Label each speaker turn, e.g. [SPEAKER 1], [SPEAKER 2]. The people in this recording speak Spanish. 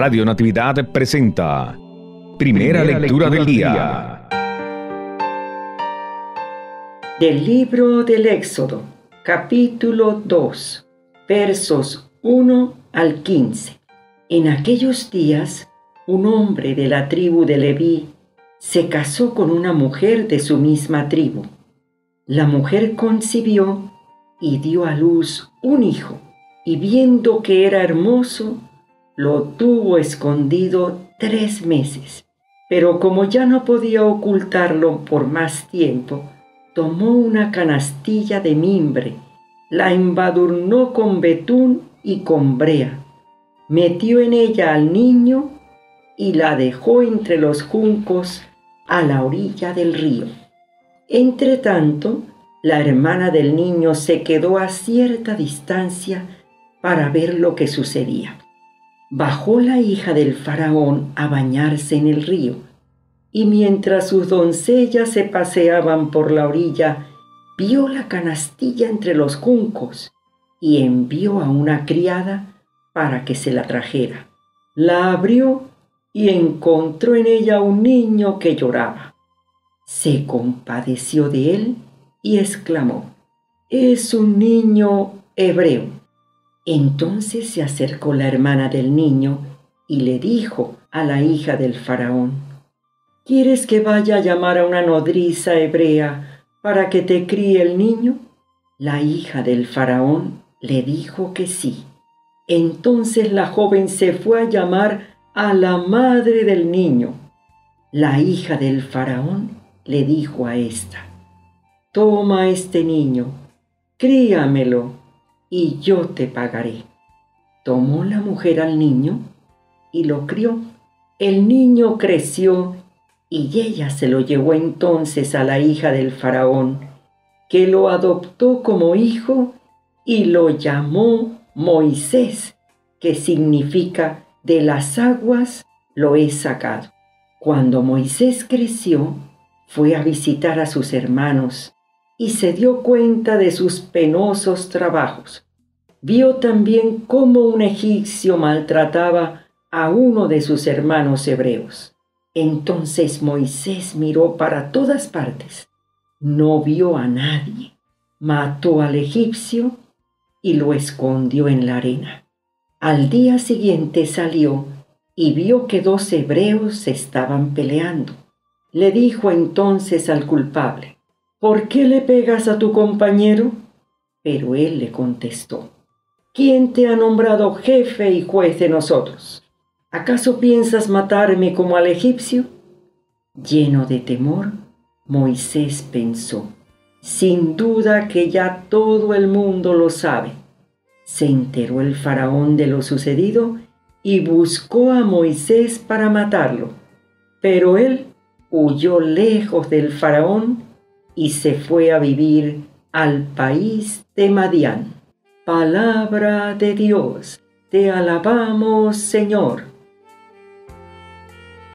[SPEAKER 1] Radio Natividad presenta Primera, lectura, del día.
[SPEAKER 2] Del libro del Éxodo, capítulo 2, versos 1 al 15. En aquellos días, un hombre de la tribu de Leví se casó con una mujer de su misma tribu. La mujer concibió y dio a luz un hijo, y viendo que era hermoso, lo tuvo escondido tres meses. Pero como ya no podía ocultarlo por más tiempo, tomó una canastilla de mimbre, la embadurnó con betún y con brea, metió en ella al niño y la dejó entre los juncos a la orilla del río. Entretanto, la hermana del niño se quedó a cierta distancia para ver lo que sucedía. Bajó la hija del faraón a bañarse en el río, y mientras sus doncellas se paseaban por la orilla, vio la canastilla entre los juncos y envió a una criada para que se la trajera. La abrió y encontró en ella un niño que lloraba. Se compadeció de él y exclamó, es un niño hebreo. Entonces se acercó la hermana del niño y le dijo a la hija del faraón, ¿Quieres que vaya a llamar a una nodriza hebrea para que te críe el niño? La hija del faraón le dijo que sí. Entonces la joven se fue a llamar a la madre del niño. La hija del faraón le dijo a ésta, Toma este niño, críamelo y yo te pagaré. Tomó la mujer al niño y lo crió. El niño creció y ella se lo llevó entonces a la hija del faraón, que lo adoptó como hijo y lo llamó Moisés, que significa de las aguas lo he sacado. Cuando Moisés creció, fue a visitar a sus hermanos y se dio cuenta de sus penosos trabajos. Vio también cómo un egipcio maltrataba a uno de sus hermanos hebreos. Entonces Moisés miró para todas partes. No vio a nadie. Mató al egipcio y lo escondió en la arena. Al día siguiente salió y vio que dos hebreos estaban peleando. Le dijo entonces al culpable, ¿por qué le pegas a tu compañero? Pero él le contestó, ¿quién te ha nombrado jefe y juez de nosotros? ¿Acaso piensas matarme como al egipcio? Lleno de temor, Moisés pensó, sin duda que ya todo el mundo lo sabe. Se enteró el faraón de lo sucedido y buscó a Moisés para matarlo, pero él huyó lejos del faraón y se fue a vivir al país de Madián. Palabra de Dios, te alabamos Señor.